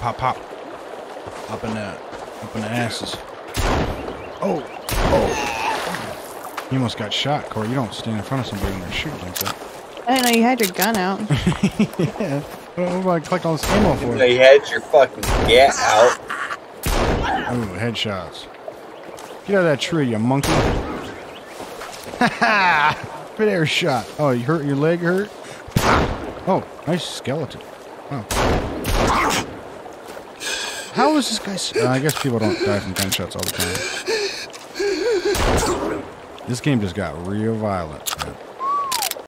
pop, pop. Up in the, up in the asses. Oh, oh. You almost got shot, Corey. You don't stand in front of somebody when they're shooting like that. I didn't know you had your gun out. yeah. What do I collect all this ammo for? You know, had your fucking gat out. Ooh, headshots. Get out of that tree, you monkey. Ha ha! Mid-air shot. Oh, you hurt your leg hurt? Oh, nice skeleton. Oh. How is this guy... Uh, I guess people don't die from gunshots all the time. This game just got real violent.